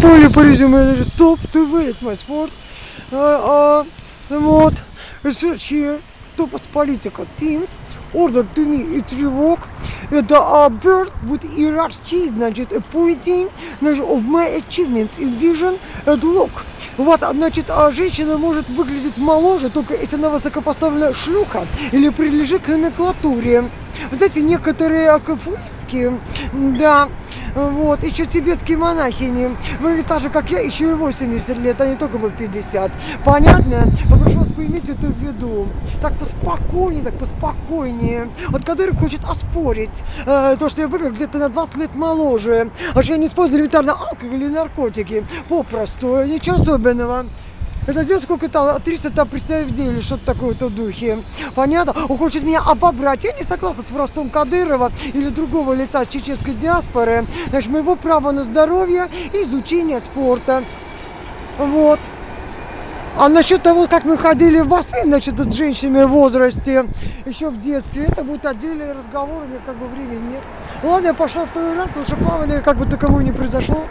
Поняли по резюме, to wait my sport. Uh, uh, вот, research here, topaz political teams, order to me it's revoke. Это uh, bird with hierarchy, значит, appointing, значит, of my achievements in vision and look. У вас, значит, а женщина может выглядеть моложе, только если она высокопоставленная шлюха или прилежит к номенклатуре. Знаете, некоторые акафуистки, да, вот, еще тибетские монахини, вы ведь так же, как я, еще и 80 лет, а не только бы 50. Понятно? Попрошу вас поймите это в виду. Так поспокойнее, так поспокойнее. Вот Кадыров хочет оспорить э, то, что я выгляжу где-то на 20 лет моложе, а что я не использую элементарно алкоголь или наркотики. Попросту, ничего особенного. Это дело сколько там, 300 там представь в или что-то такое-то в духе. Понятно? Он хочет меня обобрать. Я не согласна с Ростом Кадырова или другого лица чеченской диаспоры. Значит, моего права на здоровье и изучение спорта. Вот. А насчет того, как мы ходили в бассейн, значит, с женщинами в возрасте, еще в детстве, это будет отдельный разговор, у меня как бы времени нет. Ладно, я пошла в туалет, потому что плавание как бы таковое не произошло.